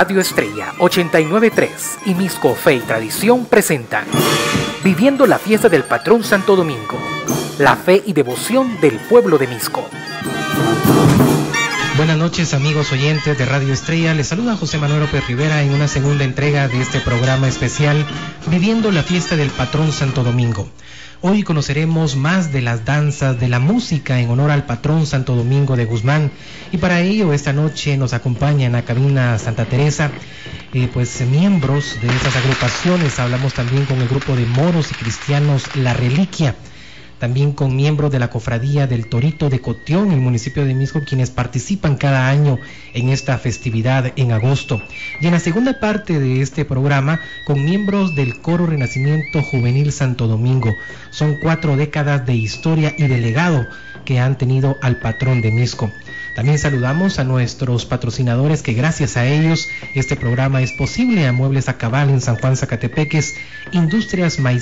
Radio Estrella 893 y Misco Fe y Tradición presentan Viviendo la fiesta del patrón Santo Domingo, la fe y devoción del pueblo de Misco. Buenas noches amigos oyentes de Radio Estrella, les saluda José Manuel López Rivera en una segunda entrega de este programa especial Viviendo la fiesta del patrón Santo Domingo. Hoy conoceremos más de las danzas, de la música en honor al patrón Santo Domingo de Guzmán. Y para ello esta noche nos acompaña en la cabina Santa Teresa, eh, pues miembros de esas agrupaciones. Hablamos también con el grupo de moros y cristianos La Reliquia también con miembros de la cofradía del Torito de Cotión, el municipio de Misco, quienes participan cada año en esta festividad en agosto. Y en la segunda parte de este programa, con miembros del Coro Renacimiento Juvenil Santo Domingo. Son cuatro décadas de historia y de legado que han tenido al patrón de Misco. También saludamos a nuestros patrocinadores que gracias a ellos este programa es posible. A Muebles a Cabal en San Juan Zacatepeques, Industrias My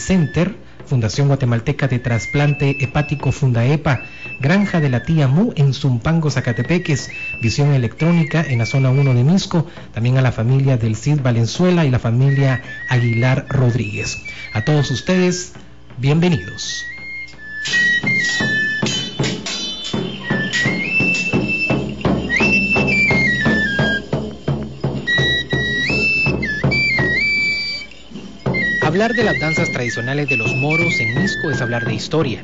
Fundación Guatemalteca de Trasplante Hepático Fundaepa, Granja de la Tía Mu en Zumpango, Zacatepeques, Visión Electrónica en la zona 1 de Misco, también a la familia del Cid Valenzuela y la familia Aguilar Rodríguez. A todos ustedes, bienvenidos. Hablar de las danzas tradicionales de los moros en Misco es hablar de historia.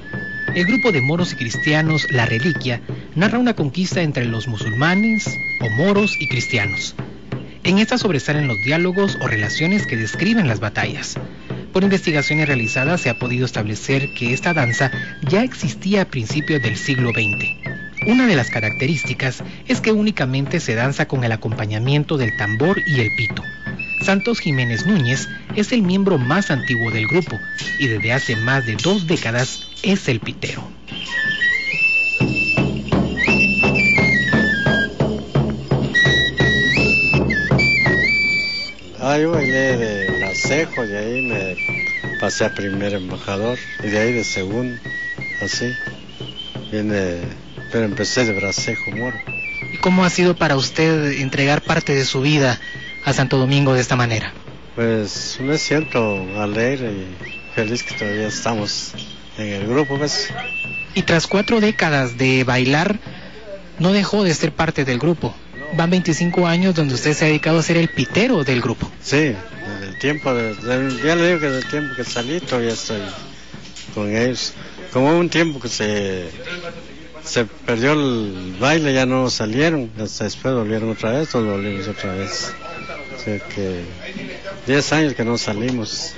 El grupo de moros y cristianos La Reliquia narra una conquista entre los musulmanes o moros y cristianos. En esta sobresalen los diálogos o relaciones que describen las batallas. Por investigaciones realizadas se ha podido establecer que esta danza ya existía a principios del siglo XX. Una de las características es que únicamente se danza con el acompañamiento del tambor y el pito. Santos Jiménez Núñez es el miembro más antiguo del grupo y desde hace más de dos décadas es el pitero. Ah, yo bailé de Bracejo y ahí me pasé a primer embajador y de ahí de segundo, así. Viene, pero empecé de Bracejo Moro. ¿Y cómo ha sido para usted entregar parte de su vida a Santo Domingo de esta manera? Pues me siento alegre y feliz que todavía estamos en el grupo. Pues. Y tras cuatro décadas de bailar, no dejó de ser parte del grupo. Van 25 años donde usted se ha dedicado a ser el pitero del grupo. Sí, desde el tiempo, de, ya le digo que desde el tiempo que salí todavía estoy con ellos. Como un tiempo que se, se perdió el baile, ya no salieron, hasta después volvieron otra vez, o volvimos otra vez que 10 años que no salimos.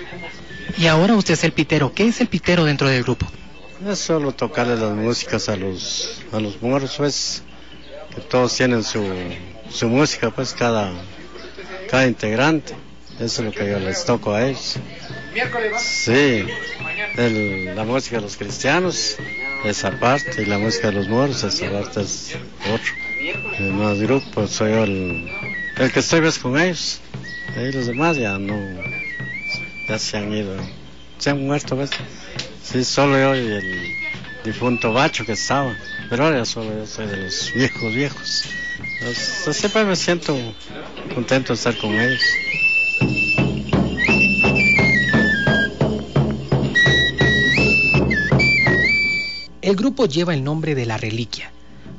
Y ahora usted es el pitero. ¿Qué es el pitero dentro del grupo? Es solo tocarle las músicas a los, a los muros, pues, que todos tienen su, su música, pues, cada, cada integrante. Eso es lo que yo les toco a ellos. Sí, la música de los cristianos, esa parte, y la música de los muros, esa parte es otro. En más grupos soy yo el, el que estoy ves con ellos. Y los demás ya no, ya se han ido, se han muerto, ¿ves? Sí, solo yo y el difunto Bacho que estaba, pero ahora solo yo soy de los viejos, viejos. Entonces, siempre me siento contento de estar con ellos. El grupo lleva el nombre de la reliquia,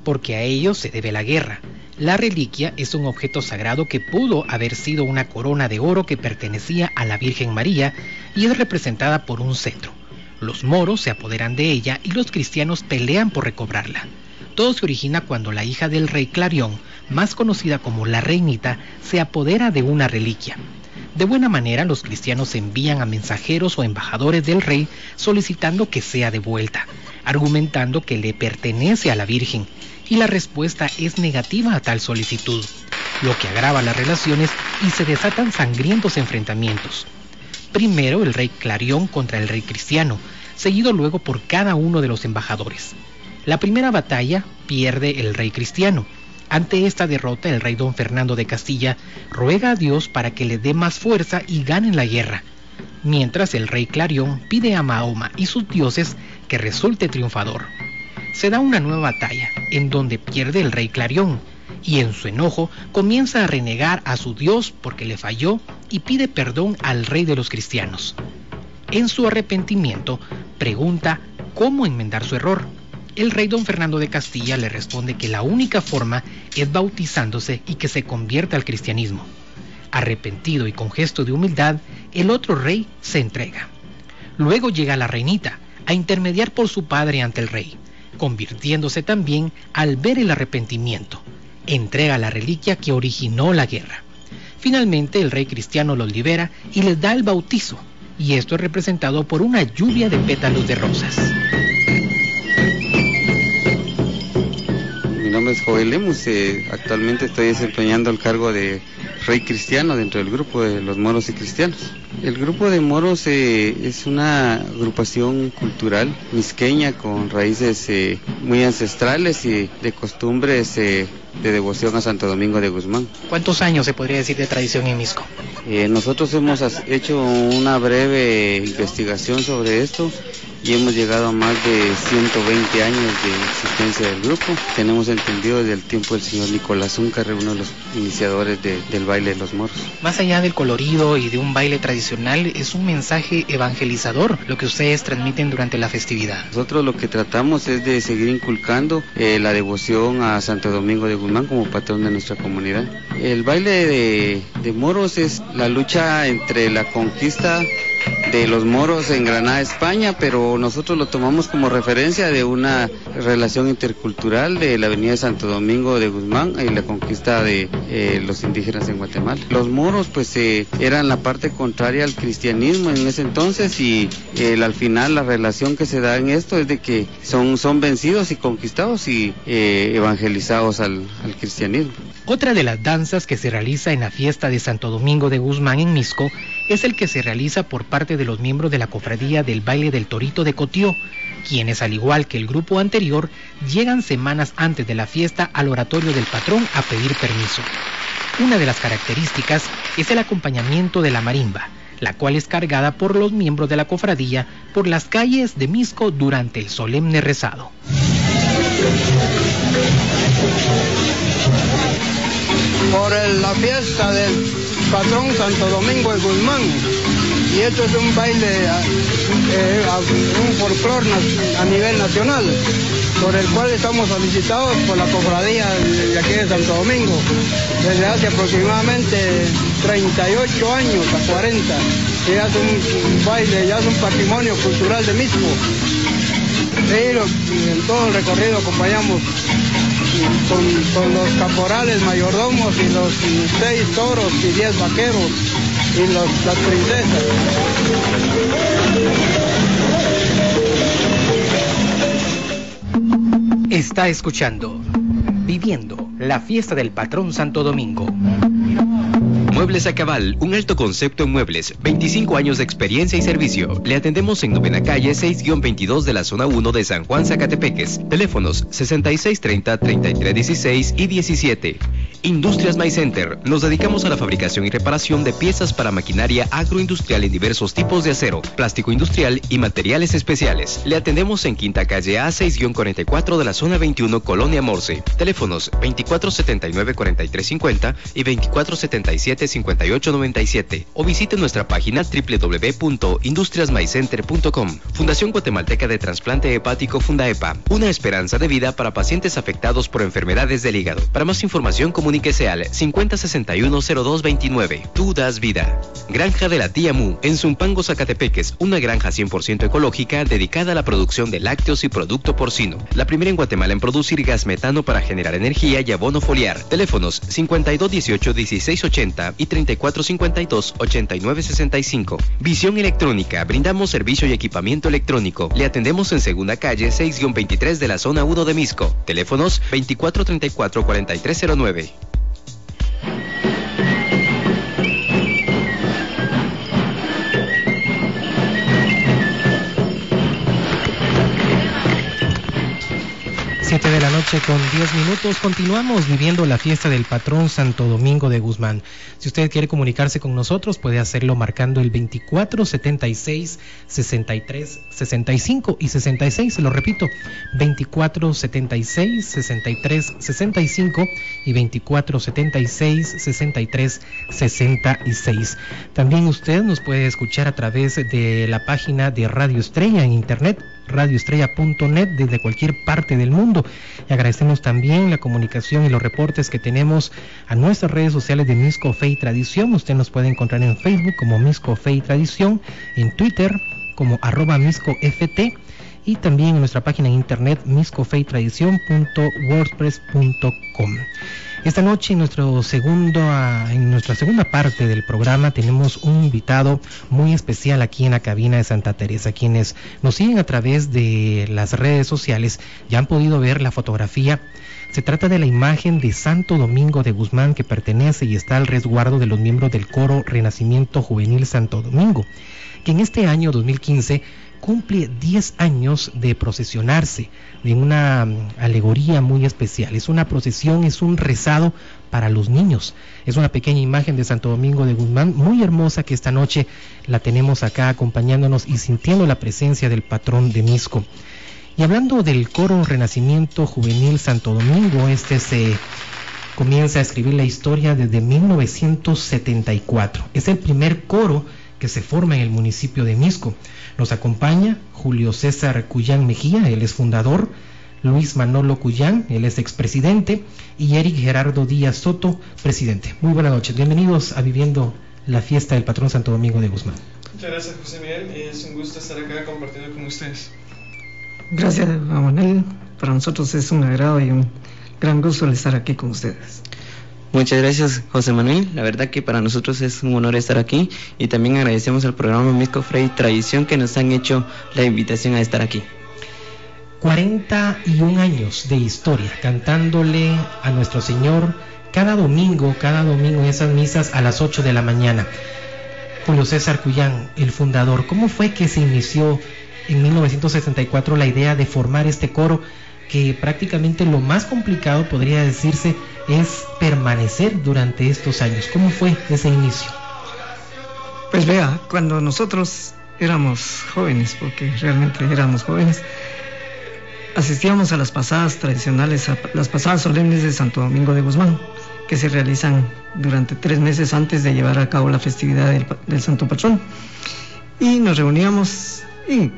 porque a ellos se debe la guerra, la reliquia es un objeto sagrado que pudo haber sido una corona de oro que pertenecía a la Virgen María y es representada por un cetro. Los moros se apoderan de ella y los cristianos pelean por recobrarla. Todo se origina cuando la hija del rey Clarión, más conocida como la reinita, se apodera de una reliquia. De buena manera los cristianos envían a mensajeros o embajadores del rey solicitando que sea devuelta, argumentando que le pertenece a la Virgen y la respuesta es negativa a tal solicitud, lo que agrava las relaciones y se desatan sangrientos enfrentamientos. Primero el rey Clarión contra el rey cristiano, seguido luego por cada uno de los embajadores. La primera batalla pierde el rey cristiano. Ante esta derrota, el rey don Fernando de Castilla ruega a Dios para que le dé más fuerza y ganen la guerra, mientras el rey Clarión pide a Mahoma y sus dioses que resulte triunfador se da una nueva batalla, en donde pierde el rey Clarión, y en su enojo comienza a renegar a su Dios porque le falló y pide perdón al rey de los cristianos. En su arrepentimiento pregunta cómo enmendar su error. El rey don Fernando de Castilla le responde que la única forma es bautizándose y que se convierta al cristianismo. Arrepentido y con gesto de humildad, el otro rey se entrega. Luego llega la reinita a intermediar por su padre ante el rey, convirtiéndose también al ver el arrepentimiento. Entrega la reliquia que originó la guerra. Finalmente el rey cristiano los libera y les da el bautizo, y esto es representado por una lluvia de pétalos de rosas. Mi nombre es Joel Lemus, eh, actualmente estoy desempeñando el cargo de rey cristiano dentro del grupo de los moros y cristianos. El grupo de moros eh, es una agrupación cultural misqueña con raíces eh, muy ancestrales y de costumbres de devoción a Santo Domingo de Guzmán. ¿Cuántos años se podría decir de tradición en Misco? nosotros hemos hecho una breve investigación sobre esto y hemos llegado a más de 120 años de existencia del grupo. Tenemos entendido desde el tiempo del señor Nicolás Zúncar, uno de los iniciadores del baile de los moros. Más allá del colorido y de un baile tradicional, es un mensaje evangelizador lo que ustedes transmiten durante la festividad. Nosotros lo que tratamos es de seguir inculcando eh, la devoción a Santo Domingo de Guzmán como patrón de nuestra comunidad. El baile de, de moros es la lucha entre la conquista de los moros en Granada, España, pero nosotros lo tomamos como referencia de una relación intercultural de la avenida de Santo Domingo de Guzmán y la conquista de eh, los indígenas en Guatemala. Los moros pues eh, eran la parte contraria al cristianismo en ese entonces y al final la relación que se da en esto es de que son, son vencidos y conquistados y eh, evangelizados al, al cristianismo. Otra de las danzas que se realiza en la fiesta de Santo Domingo de Guzmán en Misco es el que se realiza por parte de los miembros de la cofradía del baile del Torito de Cotió, quienes al igual que el grupo anterior llegan semanas antes de la fiesta al oratorio del patrón a pedir permiso. Una de las características es el acompañamiento de la marimba, la cual es cargada por los miembros de la cofradía por las calles de Misco durante el solemne rezado por la fiesta del patrón Santo Domingo de Guzmán. Y esto es un baile, eh, un folclore a nivel nacional, por el cual estamos solicitados por la cofradía de aquí de Santo Domingo, desde hace aproximadamente 38 años a 40. ya es un, baile, ya es un patrimonio cultural de mismo. Y en todo el recorrido acompañamos con, los caporales mayordomos y los seis toros y diez vaqueros y las princesas. Está escuchando Viviendo la fiesta del patrón Santo Domingo. Muebles a Cabal, un alto concepto en muebles, 25 años de experiencia y servicio. Le atendemos en novena calle 6-22 de la zona 1 de San Juan Zacatepeques. Teléfonos 6630-3316 y 17. Industrias My Center. Nos dedicamos a la fabricación y reparación de piezas para maquinaria agroindustrial en diversos tipos de acero, plástico industrial y materiales especiales. Le atendemos en Quinta Calle A 6-44 de la zona 21 Colonia Morse. Teléfonos 2479-4350 y 2477-5897 o visite nuestra página www.industriasmycenter.com. Fundación Guatemalteca de Trasplante Hepático Fundaepa. Una esperanza de vida para pacientes afectados por enfermedades del hígado. Para más información, comuníquese al 5061-0229. Tú das vida. Granja de la Tía Mu, en Zumpango, Zacatepeques, una granja 100% ecológica dedicada a la producción de lácteos y producto porcino. La primera en Guatemala en producir gas metano para generar energía y abono foliar. Teléfonos 5218-1680 y 3452-8965. Visión electrónica. Brindamos servicio y equipamiento electrónico. Le atendemos en segunda calle 6-23 de la zona 1 de Misco. Teléfonos 2434-4309. 7 de la noche con 10 minutos. Continuamos viviendo la fiesta del patrón Santo Domingo de Guzmán. Si usted quiere comunicarse con nosotros, puede hacerlo marcando el 24 76 63 65 y 66. Se lo repito, 24 76 63 65 y 24 76 63 66. También usted nos puede escuchar a través de la página de Radio Estrella en internet radioestrella.net desde cualquier parte del mundo. Y agradecemos también la comunicación y los reportes que tenemos a nuestras redes sociales de Misco Fe y Tradición. Usted nos puede encontrar en Facebook como Misco Fe y Tradición, en Twitter como arroba MiscoFT y también en nuestra página internet miscofeitradición.wordpress.com. Esta noche en, nuestro segundo, ah, en nuestra segunda parte del programa tenemos un invitado muy especial aquí en la cabina de Santa Teresa. Quienes nos siguen a través de las redes sociales ya han podido ver la fotografía. Se trata de la imagen de Santo Domingo de Guzmán que pertenece y está al resguardo de los miembros del coro Renacimiento Juvenil Santo Domingo, que en este año 2015 cumple 10 años de procesionarse de una mm, alegoría muy especial. Es una procesión, es un rezado para los niños. Es una pequeña imagen de Santo Domingo de Guzmán, muy hermosa que esta noche la tenemos acá acompañándonos y sintiendo la presencia del patrón de Misco. Y hablando del coro Renacimiento Juvenil Santo Domingo, este se comienza a escribir la historia desde 1974. Es el primer coro que se forma en el municipio de Misco. Nos acompaña Julio César Cuyán Mejía, él es fundador, Luis Manolo Cuyán, él es expresidente, y Eric Gerardo Díaz Soto, presidente. Muy buenas noches, bienvenidos a Viviendo la Fiesta del Patrón Santo Domingo de Guzmán. Muchas gracias José Miguel, es un gusto estar acá compartiendo con ustedes. Gracias Manuel, para nosotros es un agrado y un gran gusto estar aquí con ustedes. Muchas gracias, José Manuel. La verdad que para nosotros es un honor estar aquí y también agradecemos al programa Misco Frey Tradición que nos han hecho la invitación a estar aquí. 41 años de historia cantándole a nuestro Señor cada domingo, cada domingo en esas misas a las 8 de la mañana. Julio César Cuyán, el fundador, ¿cómo fue que se inició en 1964 la idea de formar este coro que prácticamente lo más complicado podría decirse es permanecer durante estos años. ¿Cómo fue ese inicio? Pues vea, cuando nosotros éramos jóvenes, porque realmente éramos jóvenes, asistíamos a las pasadas tradicionales, las pasadas solemnes de Santo Domingo de Guzmán, que se realizan durante tres meses antes de llevar a cabo la festividad del, del Santo Patrón. Y nos reuníamos y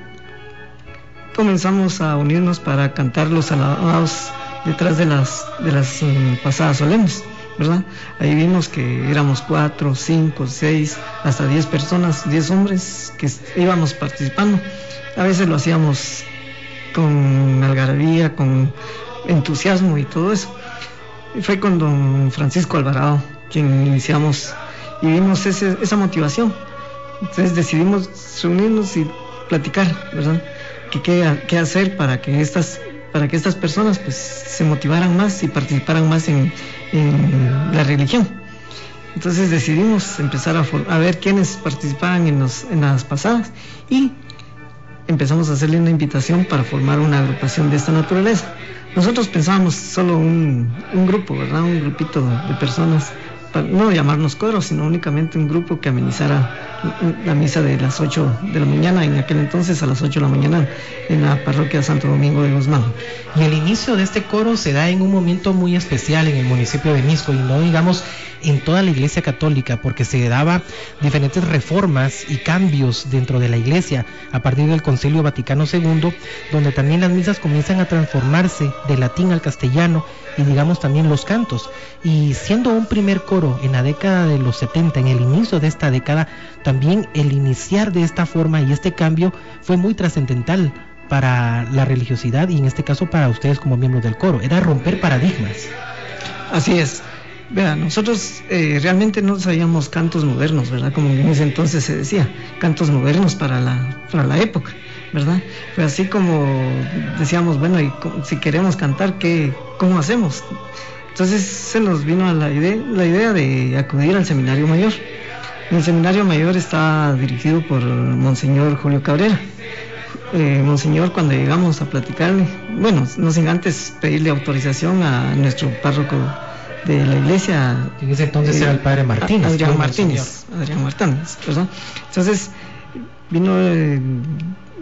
comenzamos a unirnos para cantar los alabados detrás de las, de las mm, pasadas solemnes, ¿verdad? Ahí vimos que éramos cuatro, cinco, seis, hasta diez personas, diez hombres que íbamos participando. A veces lo hacíamos con algarabía, con entusiasmo y todo eso. Y fue con don Francisco Alvarado quien iniciamos y vimos esa motivación. Entonces decidimos reunirnos y platicar, ¿verdad? Qué, hacer para que estas para que estas personas pues se motivaran más y participaran más en, la religión. Entonces decidimos empezar a, a ver quiénes participaban en, en las pasadas y empezamos a hacerle una invitación para formar una agrupación de esta naturaleza. Nosotros pensábamos solo un, un grupo, ¿verdad? Un grupito de personas no llamarnos coro, sino únicamente un grupo que amenizara la misa de las 8 de la mañana, en aquel entonces a las 8 de la mañana, en la parroquia Santo Domingo de Guzmán. Y el inicio de este coro se da en un momento muy especial en el municipio de Misco, y no digamos en toda la iglesia católica, porque se daba diferentes reformas y cambios dentro de la iglesia a partir del Concilio Vaticano II, donde también las misas comienzan a transformarse de latín al castellano y digamos también los cantos. Y siendo un primer coro en la década de los 70, en el inicio de esta década, también el iniciar de esta forma y este cambio fue muy trascendental para la religiosidad y en este caso para ustedes como miembros del coro, era romper paradigmas. Así es. Vean, nosotros eh, realmente no sabíamos cantos modernos, ¿verdad? Como en ese entonces se decía, cantos modernos para la, para la época, ¿verdad? Fue así como decíamos, bueno, si queremos cantar, ¿qué, ¿cómo hacemos? Entonces se nos vino la idea, la idea de acudir al seminario mayor. El seminario mayor está dirigido por Monseñor Julio Cabrera. eh, Monseñor, cuando llegamos a platicarle, bueno, no sin antes pedirle autorización a nuestro párroco de la iglesia. En ese entonces era el padre Martínez. Adrián Martínez, Adrián Martínez, perdón. Entonces vino eh,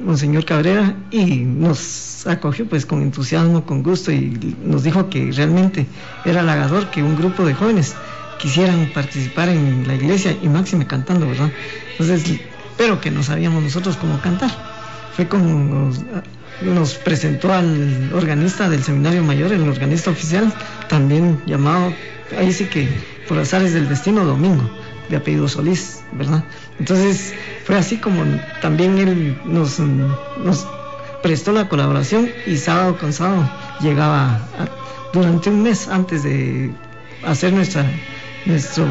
Monseñor Cabrera y nos acogió pues con entusiasmo, con gusto y nos dijo que realmente era halagador que un grupo de jóvenes quisieran participar en la iglesia y máxime cantando, ¿verdad? Entonces, pero que no sabíamos nosotros cómo cantar. Fue como nos, presentó al organista del seminario mayor, el organista oficial, también llamado, ahí sí que por azares del destino, Domingo, de apellido Solís, ¿verdad? Entonces fue así como también él nos, nos prestó la colaboración y sábado con sábado llegaba durante un mes antes de hacer nuestra nuestro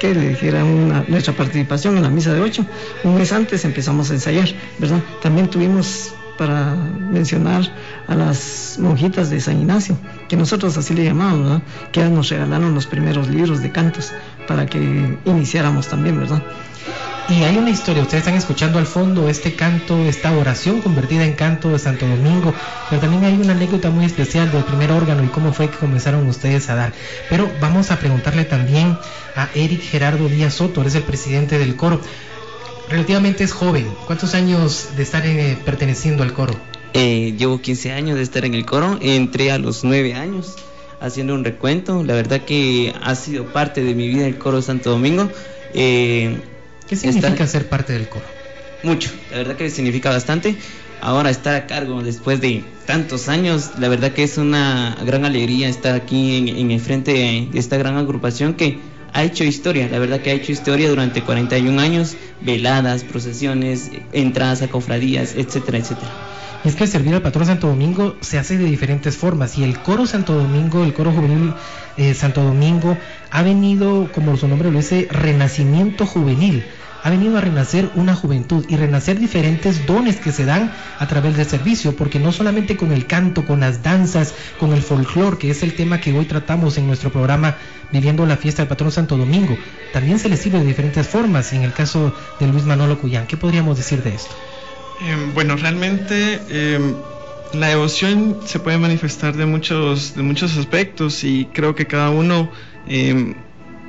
que le dijera nuestra participación en la misa de ocho. Un mes antes empezamos a ensayar, ¿verdad? También tuvimos para mencionar a las monjitas de San Ignacio, que nosotros así le llamamos, ¿verdad? Que nos regalaron los primeros libros de cantos para que iniciáramos también, ¿verdad? Y hay una historia, ustedes están escuchando al fondo este canto, esta oración convertida en canto de Santo Domingo, pero también hay una anécdota muy especial del primer órgano y cómo fue que comenzaron ustedes a dar. Pero vamos a preguntarle también a Eric Gerardo Díaz Soto, es el presidente del coro. Relativamente es joven, ¿cuántos años de estar eh, perteneciendo al coro? Eh, llevo 15 años de estar en el coro, entré a los 9 años haciendo un recuento, la verdad que ha sido parte de mi vida el coro Santo Domingo. Eh, ¿Qué significa ser parte del coro? Mucho, la verdad que significa bastante. Ahora estar a cargo después de tantos años, la verdad que es una gran alegría estar aquí en, el frente de esta gran agrupación que ha hecho historia, la verdad que ha hecho historia durante 41 años, veladas, procesiones, entradas a cofradías, etcétera, etcétera. Es que servir al patrón Santo Domingo se hace de diferentes formas y el coro Santo Domingo, el coro juvenil eh, Santo Domingo, ha venido, como su nombre lo dice, renacimiento juvenil ha venido a renacer una juventud y renacer diferentes dones que se dan a través del servicio, porque no solamente con el canto, con las danzas, con el folclore, que es el tema que hoy tratamos en nuestro programa Viviendo la fiesta del patrón Santo Domingo, también se le sirve de diferentes formas. En el caso de Luis Manolo Cuyán, ¿qué podríamos decir de esto? Em, bueno, realmente em, la devoción se puede manifestar de muchos, de muchos aspectos y creo que cada uno em,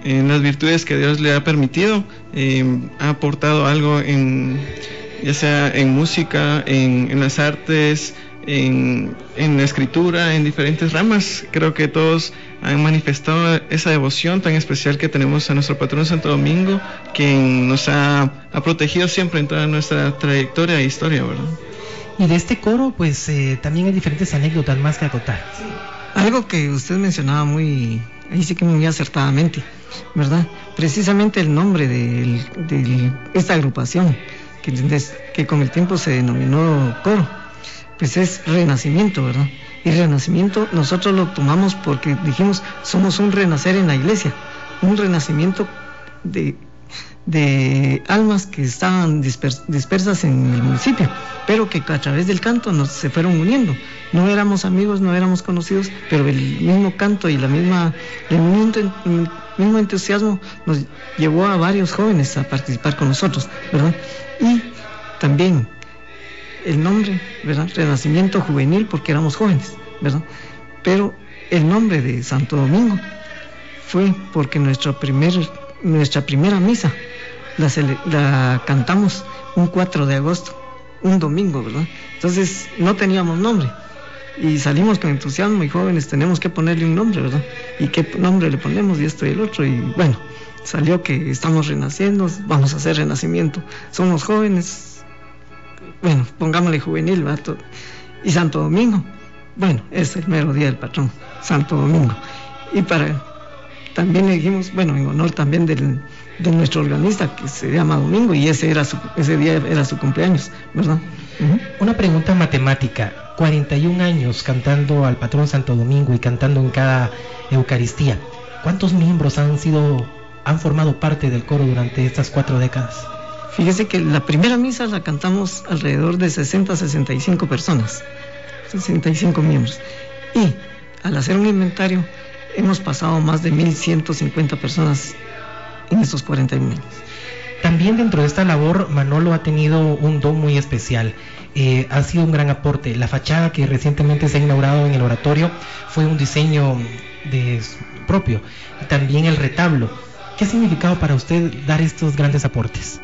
en las virtudes que Dios le ha permitido, eh, ha aportado algo en, ya sea en música, en, las artes, en, la escritura, en diferentes ramas. Creo que todos han manifestado esa devoción tan especial que tenemos a nuestro patrón Santo Domingo, quien nos ha, protegido siempre en toda nuestra trayectoria e historia, ¿verdad? Y de este coro, pues eh, también hay diferentes anécdotas más que acotar. Algo que usted mencionaba muy, ahí sí que muy acertadamente ¿verdad? Precisamente el nombre de, esta agrupación, que, que con el tiempo se denominó coro, pues es renacimiento, ¿verdad? Y renacimiento nosotros lo tomamos porque dijimos, somos un renacer en la iglesia, un renacimiento de de almas que estaban dispersas en el municipio, pero que a través del canto nos se fueron uniendo. No éramos amigos, no éramos conocidos, pero el mismo canto y la misma, el mismo, entusiasmo nos llevó a varios jóvenes a participar con nosotros, ¿verdad? Y también el nombre, ¿verdad? Renacimiento juvenil porque éramos jóvenes, ¿verdad? Pero el nombre de Santo Domingo fue porque nuestro primer, nuestra primera misa la, cantamos un 4 de agosto, un domingo, ¿verdad? Entonces no teníamos nombre y salimos con entusiasmo y jóvenes tenemos que ponerle un nombre, ¿verdad? ¿Y qué nombre le ponemos y esto y el otro? Y bueno, salió que estamos renaciendo, vamos a hacer renacimiento, somos jóvenes, bueno, pongámosle juvenil, ¿verdad? Y Santo Domingo, bueno, es el mero día del patrón, Santo Domingo. Y para, también le dijimos, bueno, en honor también del de nuestro organista que se llama Domingo y ese era su, ese día era su cumpleaños, ¿verdad? Una pregunta matemática. 41 años cantando al patrón Santo Domingo y cantando en cada Eucaristía. ¿Cuántos miembros han sido han formado parte del coro durante estas cuatro décadas? Fíjese que la primera misa la cantamos alrededor de 60 65 personas, 65 miembros. Y al hacer un inventario hemos pasado más de 1150 personas en esos 41 años. También dentro de esta labor Manolo ha tenido un don muy especial. eh, ha sido un gran aporte. La fachada que recientemente se ha inaugurado en el oratorio fue un diseño de, propio. También el retablo. ¿Qué ha significado para usted dar estos grandes aportes?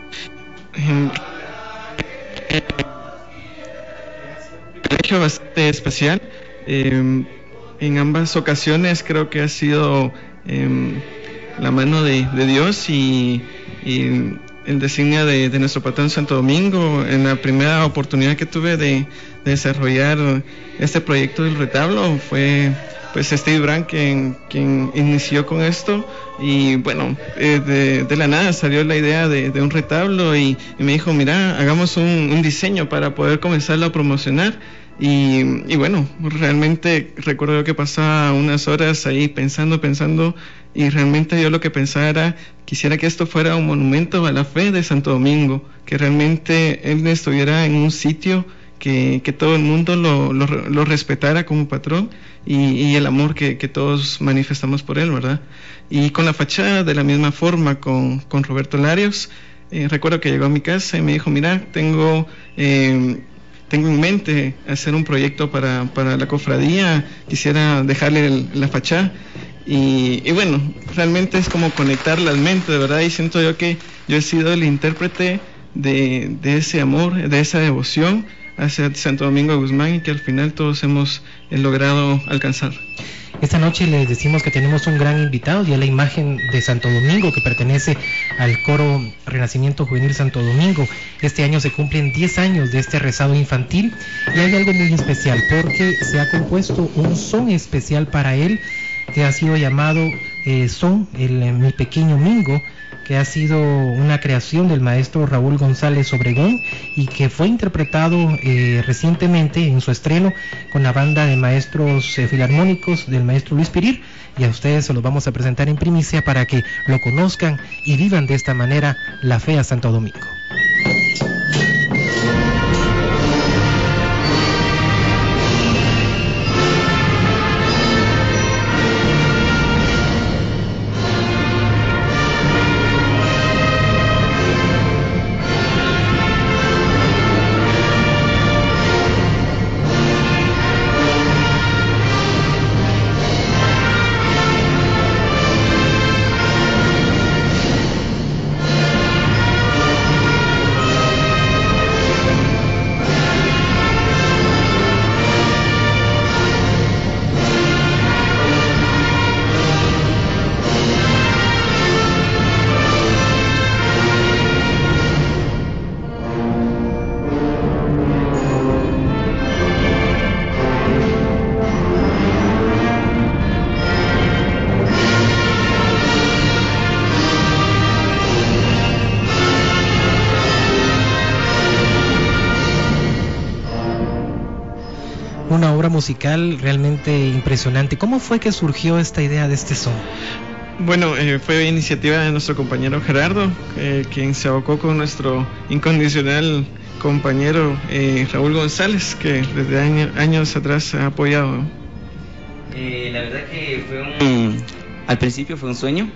hecho bastante especial. Em, en ambas ocasiones creo que ha sido em, la mano de, Dios y, el designio de, nuestro patrón Santo Domingo. En la primera oportunidad que tuve de, desarrollar este proyecto del retablo fue pues Steve Brand quien, quien inició con esto y bueno, eh, de, la nada salió la idea de, un retablo y, me dijo, mira, hagamos un, un diseño para poder comenzarlo a promocionar y, bueno, realmente recuerdo que pasaba unas horas ahí pensando, pensando, y realmente yo lo que pensaba era, quisiera que esto fuera un monumento a la fe de Santo Domingo, que realmente él estuviera en un sitio que, todo el mundo lo, respetara como patrón y, el amor que, todos manifestamos por él, ¿verdad? Y con la fachada de la misma forma con, Roberto Larios, eh, recuerdo que llegó a mi casa y me dijo, mira, tengo... Eh, tengo en mente hacer un proyecto para, para la cofradía, quisiera dejarle la fachada. Y, bueno, realmente es como conectar las mentes, de verdad, y siento yo que yo he sido el intérprete de, de ese amor, de esa devoción hacia Santo Domingo de Guzmán y que al final todos hemos logrado alcanzar. Esta noche les decimos que tenemos un gran invitado, ya la imagen de Santo Domingo que pertenece al coro Renacimiento Juvenil Santo Domingo. Este año se cumplen 10 años de este rezado infantil y hay algo muy especial porque se ha compuesto un son especial para él que ha sido llamado eh, Son, el, eh, Mi Pequeño Mingo que ha sido una creación del maestro Raúl González Obregón y que fue interpretado eh, recientemente en su estreno con la banda de maestros eh, filarmónicos del maestro Luis Pirir y a ustedes se los vamos a presentar en primicia para que lo conozcan y vivan de esta manera la fe a Santo Domingo. Musical realmente impresionante. ¿Cómo fue que surgió esta idea de este son? Bueno, eh, fue iniciativa de nuestro compañero Gerardo, eh, quien se abocó con nuestro incondicional compañero eh, Raúl González, que desde años atrás ha apoyado. la verdad que fue un... Al principio fue un sueño.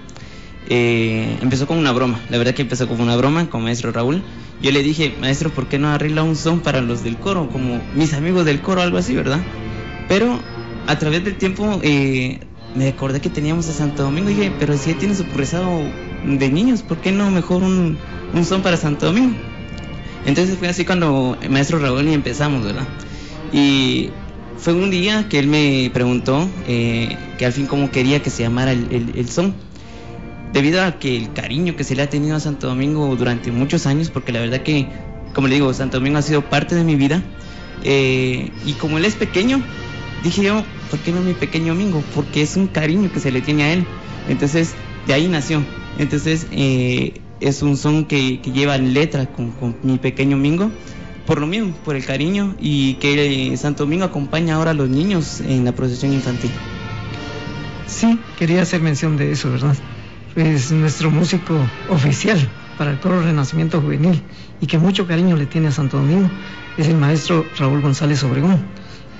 empezó con una broma, la verdad que empezó con una broma con maestro Raúl. Yo le dije, maestro, ¿por qué no arregla un son para los del coro? Como mis amigos del coro, algo así, ¿verdad? Pero a través del tiempo eh, me acordé que teníamos a Santo Domingo y dije, pero si él tiene su rezado de niños, ¿por qué no mejor un, son para Santo Domingo? Entonces fue así cuando el maestro Raúl y empezamos, ¿verdad? Y fue un día que él me preguntó eh, que al fin cómo quería que se llamara el, son. Debido a que el cariño que se le ha tenido a Santo Domingo durante muchos años, porque la verdad que, como le digo, Santo Domingo ha sido parte de mi vida. Eh, y como él es pequeño, dije yo, ¿por qué no mi pequeño Mingo? Porque es un cariño que se le tiene a él. Entonces, de ahí nació. Entonces, eh, es un son que, lleva letra con, mi pequeño Mingo, por lo mismo, por el cariño y que Santo Domingo acompaña ahora a los niños en la procesión infantil. Sí, quería hacer mención de eso, ¿verdad? Es nuestro músico oficial para el coro Renacimiento Juvenil y que mucho cariño le tiene a Santo Domingo, es el maestro Raúl González Obregón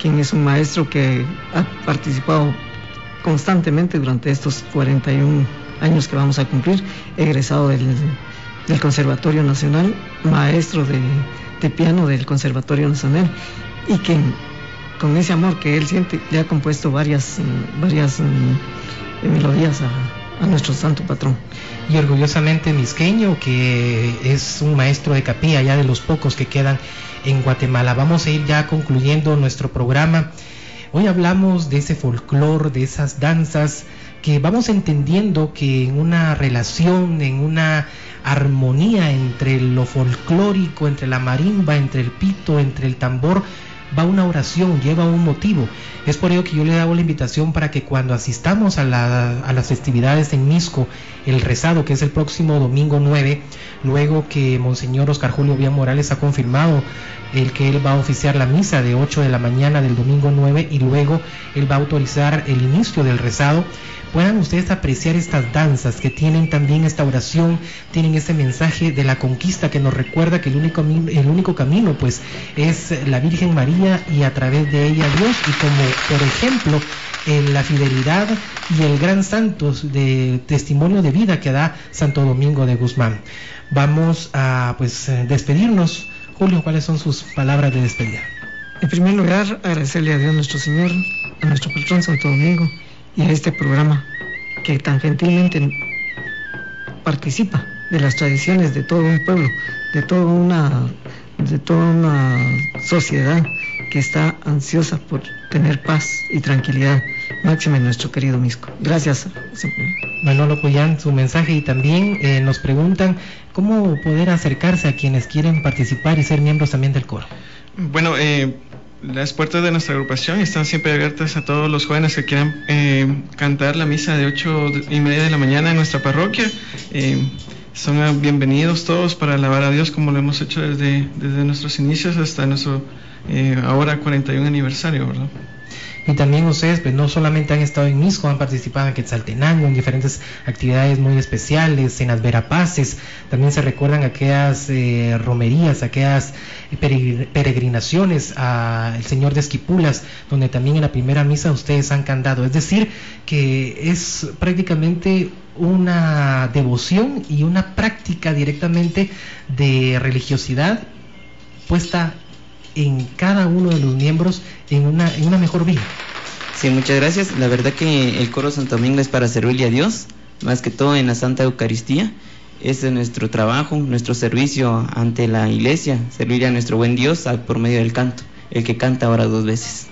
quien es un maestro que ha participado constantemente durante estos 41 años que vamos a cumplir, egresado del, Conservatorio Nacional, maestro de, piano del Conservatorio Nacional y que con ese amor que él siente le ha compuesto varias, varias mm, melodías a, a nuestro santo patrón. Y orgullosamente misqueño, que es un maestro de capilla, ya de los pocos que quedan en Guatemala. Vamos a ir ya concluyendo nuestro programa. Hoy hablamos de ese folclore, de esas danzas que vamos entendiendo que en una relación, en una armonía entre lo folclórico, entre la marimba, entre el pito, entre el tambor, va una oración, lleva un motivo. Es por ello que yo le hago la invitación para que cuando asistamos a, las festividades en Misco, el rezado, que es el próximo domingo 9, luego que Monseñor Oscar Julio Vía Morales ha confirmado el que él va a oficiar la misa de 8 de la mañana del domingo 9 y luego él va a autorizar el inicio del rezado, puedan ustedes apreciar estas danzas que tienen también esta oración, tienen ese mensaje de la conquista que nos recuerda que el único, el único camino pues es la Virgen María y a través de ella Dios. Y como por ejemplo en la fidelidad y el gran santo de testimonio de vida que da Santo Domingo de Guzmán. Vamos a pues despedirnos. Julio, ¿cuáles son sus palabras de despedida? En primer lugar, agradecerle a Dios nuestro Señor, a nuestro patrón Santo Domingo, y a este programa que tan gentilmente participa de las tradiciones de todo un pueblo, de toda una, de toda una sociedad que está ansiosa por tener paz y tranquilidad máxima en nuestro querido Misco. Gracias. Manolo Cuyán, su mensaje y también eh, nos preguntan cómo poder acercarse a quienes quieren participar y ser miembros también del coro. Bueno, eh, las puertas de nuestra agrupación están siempre abiertas a todos los jóvenes que quieran eh, cantar la misa de ocho y media de la mañana en nuestra parroquia. Eh, son bienvenidos todos para alabar a Dios como lo hemos hecho desde, desde nuestros inicios hasta nuestro eh, ahora 41 aniversario, ¿verdad? Y también ustedes pues no solamente han estado en Misco, han participado en Quetzaltenango, en diferentes actividades muy especiales, en las verapaces, también se recuerdan aquellas eh, romerías, aquellas peregrinaciones al Señor de Esquipulas, donde también en la primera misa ustedes han cantado. Es decir, que es prácticamente una devoción y una práctica directamente de religiosidad puesta en cada uno de los miembros en una, en una mejor vida. Sí, muchas gracias. La verdad que el coro Santo Domingo es para servirle a Dios, más que todo en la Santa Eucaristía. Ese es nuestro trabajo, nuestro servicio ante la iglesia, servirle a nuestro buen Dios por medio del canto, el que canta ahora dos veces.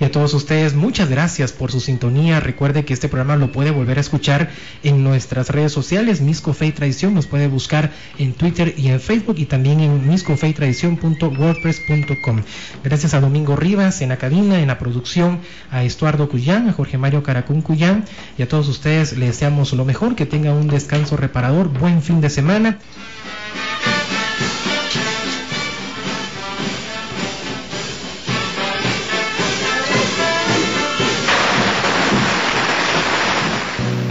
Y a todos ustedes, muchas gracias por su sintonía. Recuerde que este programa lo puede volver a escuchar en nuestras redes sociales, Misco y Tradición. Nos puede buscar en Twitter y en Facebook y también en miscofeytradición.wordpress.com. Gracias a Domingo Rivas en la cabina, en la producción, a Estuardo Cuyán, a Jorge Mario Caracún Cuyán. Y a todos ustedes les deseamos lo mejor, que tengan un descanso reparador, buen fin de semana.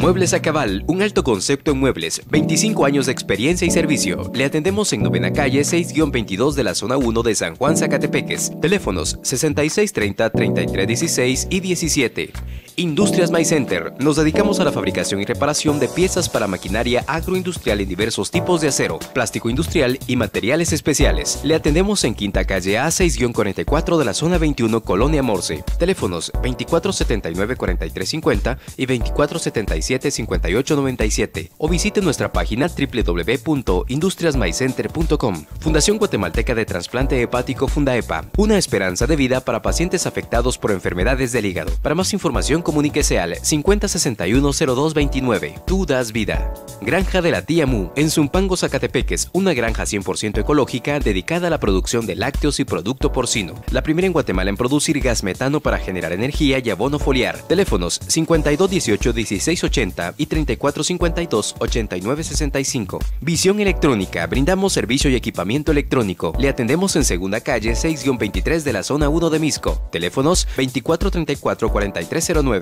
Muebles a Cabal, un alto concepto en muebles, 25 años de experiencia y servicio. Le atendemos en Novena Calle 6-22 de la zona 1 de San Juan Zacatepeques. Teléfonos 6630-3316 y 17. Industrias My Center. Nos dedicamos a la fabricación y reparación de piezas para maquinaria agroindustrial en diversos tipos de acero, plástico industrial y materiales especiales. Le atendemos en Quinta Calle A6-44 de la zona 21 Colonia Morse. Teléfonos 2479-4350 y 2477-5897 o visite nuestra página www.industriasmycenter.com. Fundación Guatemalteca de Trasplante Hepático Fundaepa. Una esperanza de vida para pacientes afectados por enfermedades del hígado. Para más información comuníquese al 5061-0229. Tú das vida. Granja de la Tía Mu, en Zumpango, Zacatepeques, una granja 100% ecológica dedicada a la producción de lácteos y producto porcino. La primera en Guatemala en producir gas metano para generar energía y abono foliar. Teléfonos 5218-1680 y 3452-8965. Visión electrónica, brindamos servicio y equipamiento electrónico. Le atendemos en segunda calle 6-23 de la zona 1 de Misco. Teléfonos 2434-4309.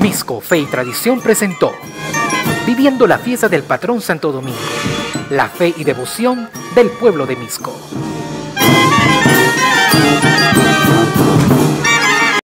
Misco Fe y Tradición presentó Viviendo la fiesta del patrón Santo Domingo, la fe y devoción del pueblo de Misco.